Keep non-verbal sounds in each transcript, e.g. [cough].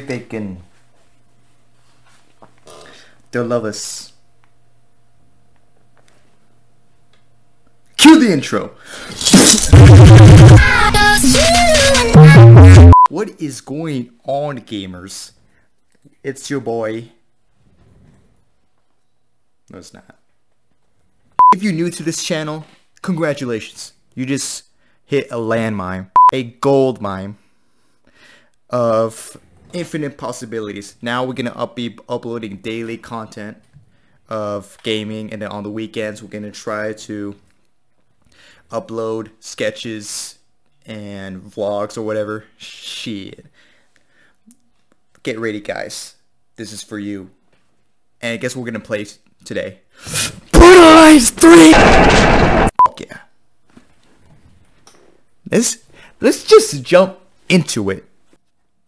Worry, bacon. They'll love us. Cue the intro. What is going on, gamers? It's your boy. No, it's not. If you're new to this channel, congratulations. You just hit a landmine, a gold mine of infinite possibilities. Now we're gonna up be uploading daily content of gaming, and then on the weekends we're gonna try to upload sketches and vlogs or whatever. Shit. Get ready, guys. This is for you. And I guess we're gonna play today. Brutalize 3! Fuck yeah. Let's, let's just jump into it.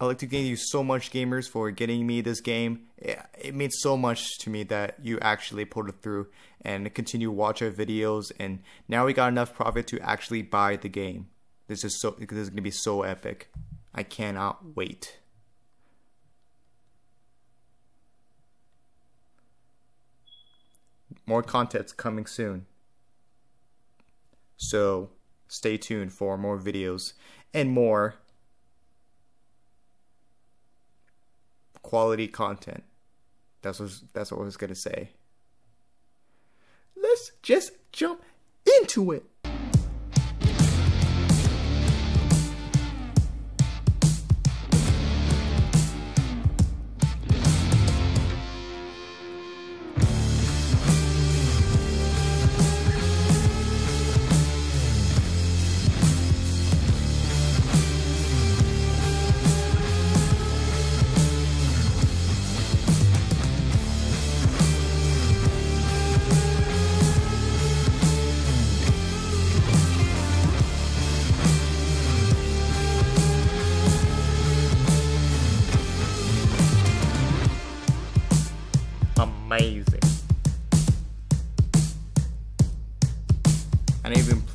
I'd like to thank you so much, gamers, for getting me this game. It means so much to me that you actually pulled it through and continue watch our videos. And now we got enough profit to actually buy the game. This is so. This is gonna be so epic. I cannot wait. More content's coming soon. So stay tuned for more videos and more quality content. That's what that's what I was gonna say. Let's just jump into it.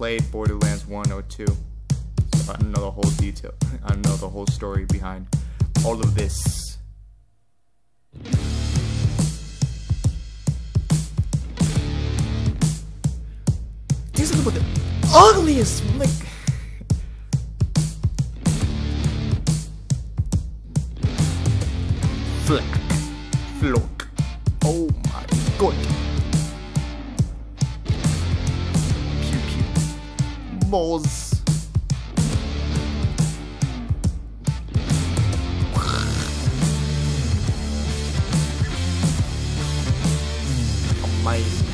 Played Borderlands 1 or 2. So I don't know the whole detail. [laughs] I don't know the whole story behind all of this. These are the ugliest like Flack. Flock. Oh my god. Pew. Amazing.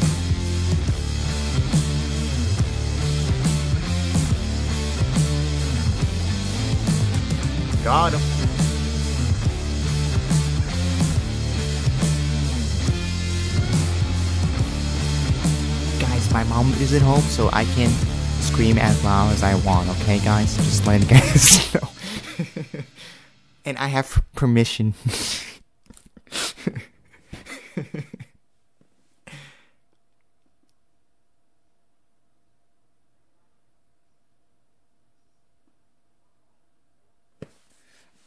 Got him. guys, my mom is at home, so I can scream as loud as I want, okay, guys? Just letting guys [laughs] know. and I have permission. [laughs]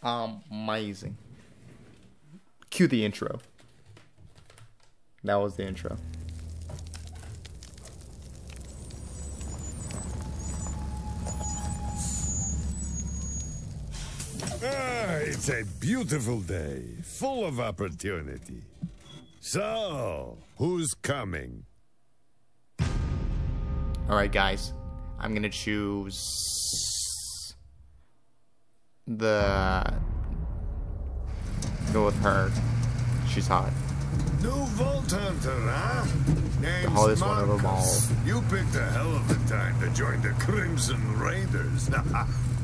Amazing. Cue the intro. That was the intro. It's a beautiful day, full of opportunity. So, who's coming? Alright, guys. I'm gonna choose the. Go with her. She's hot. New Vault Hunter, huh? Name's hottest one of them all. You picked a hell of a time to join the Crimson Raiders. [laughs]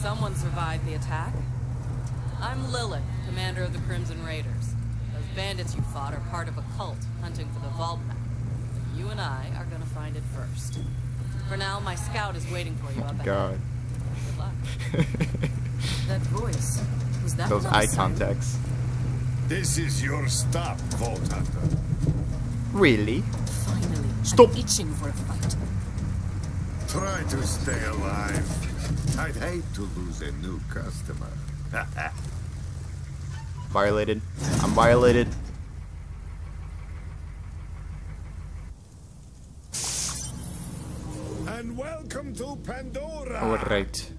Good to see someone survived the attack. I'm Lilith, commander of the Crimson Raiders. Those bandits you fought are part of a cult hunting for the vault map. You and I are gonna find it first. For now, my scout is waiting for you up ahead. God. Good luck. [laughs] that voice. Was that Those eye contacts. This is your stop, Vault Hunter. Really? Finally, Stop. I'm itching for a fight. Try to stay alive. I'd hate to lose a new customer. [laughs] Violated. I'm violated. and welcome to Pandora. Alright.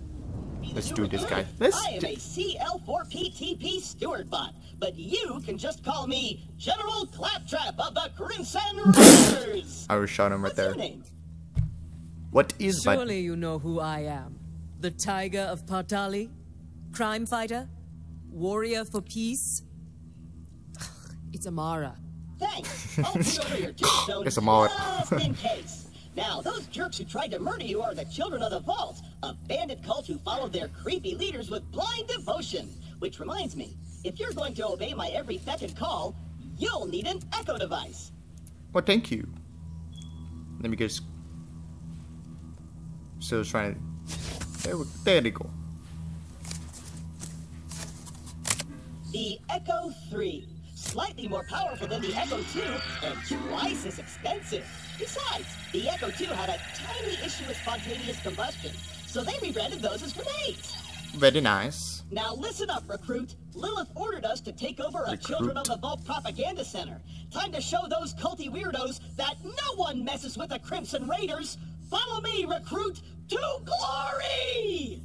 Let's do this guy. Let's I am a CL4PTP steward bot, but you can just call me General Claptrap of the Crimson Raiders. I will shot him right What's there. your name? What is my Surely you know who I am. The Tiger of Partali? Crime fighter? Warrior for peace? [sighs] It's Amara. Thanks. I'll put over your tombstone It's Amara. just in case. Now, those jerks who tried to murder you are the Children of the Vault, a bandit cult who followed their creepy leaders with blind devotion. Which reminds me, if you're going to obey my every beck and call, you'll need an echo device. Well, thank you. Let me just. Still trying to. There, we, there they go. The Echo 3. Slightly more powerful than the Echo 2 and twice as expensive. Besides, the Echo 2 had a tiny issue with spontaneous combustion, so they rebranded those as grenades. Very nice. Now listen up, recruit. Lilith ordered us to take over a Children of the Vault propaganda center. Time to show those culty weirdos that no one messes with the Crimson Raiders. Follow me, recruit, to glory!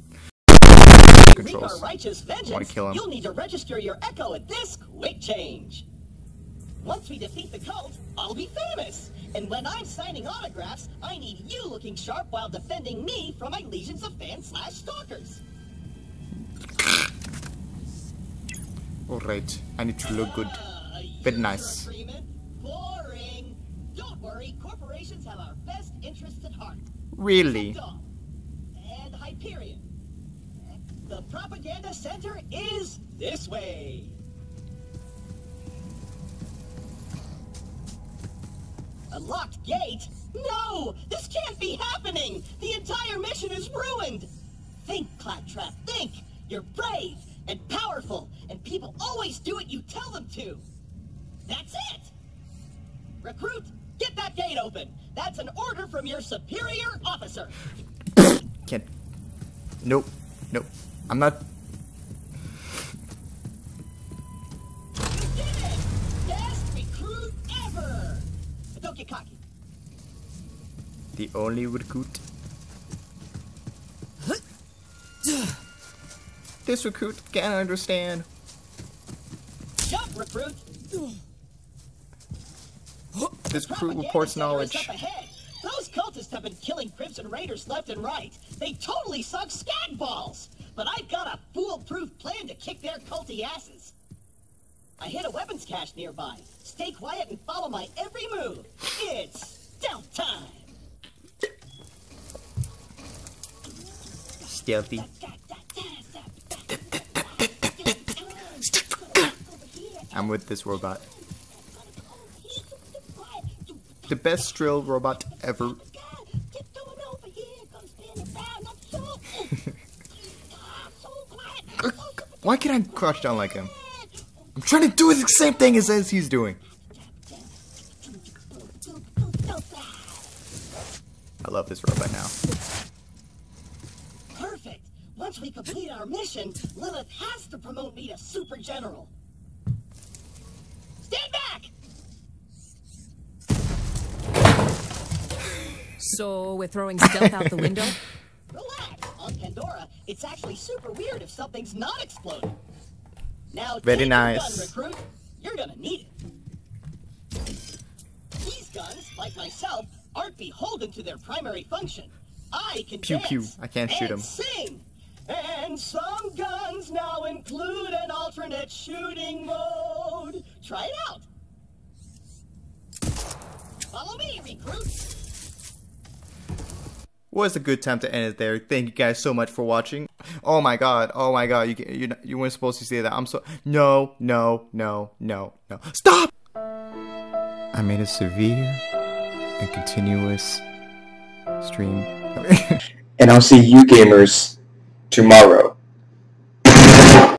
To wreak our Controls. righteous vengeance, kill him. you'll need to register your Echo at this quick change. Once we defeat the cult, I'll be famous. And when I'm signing autographs, I need you looking sharp while defending me from my legions of fans slash stalkers. Alright. I need to look good. Uh, Very nice. agreement. Boring. Don't worry, corporations have our best interests at heart. Really? And The propaganda center is this way. A locked gate? No! This can't be happening! The entire mission is ruined! Think, Claptrap, think! You're brave and powerful, and people always do what you tell them to! That's it! Recruit, get that gate open! That's an order from your superior officer! Can't. Nope. Nope. I'm not. You did it! Best recruit ever! Don't get cocky. The only recruit. This recruit can't understand. Jump, recruit! This Propaganda reports knowledge. Have been killing Crimson Raiders left and right. They totally suck skag balls. But I've got a foolproof plan to kick their culty asses. I hit a weapons cache nearby. Stay quiet and follow my every move. It's stealth time. Stealthy. I'm with this robot. The best drill robot ever. Why can't I crouch down like him? I'm trying to do the same thing as, as he's doing. I love this robot now. Perfect. Once we complete our mission, Lilith has to promote me to Super General. Stand back! So we're throwing stealth out the window? [laughs] Relax. On Pandora, it's actually super weird if something's not exploding. Now, Very nice. Gun, recruit. You're gonna need it. These guns, like myself, aren't beholden to their primary function. I can Pew, dance pew. I can't shoot and 'em. Sing. And some guns now include an alternate shooting mode. Try it out. Follow me, recruit. Was a good time to end it there. Thank you guys so much for watching. Oh my god, oh my god, you you you weren't supposed to say that. I'm so no no no no no stop. I made a severe and continuous stream. [laughs] and I'll see you gamers tomorrow.